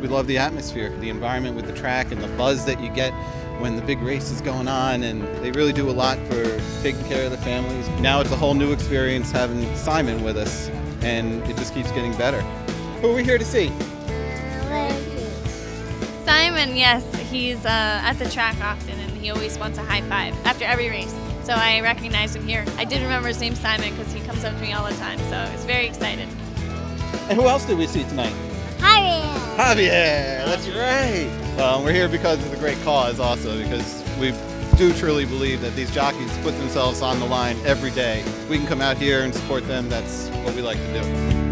We love the atmosphere, the environment with the track and the buzz that you get when the big race is going on and they really do a lot for taking care of the families. Now it's a whole new experience having Simon with us and it just keeps getting better. Who are we here to see? Simon, yes, he's uh, at the track often and he always wants a high five after every race. So I recognize him here. I did remember his name Simon because he comes up to me all the time. So I was very excited. And who else did we see tonight? Javier. Javier, that's right. Well, we're here because of the great cause also because we do truly believe that these jockeys put themselves on the line every day. We can come out here and support them. That's what we like to do.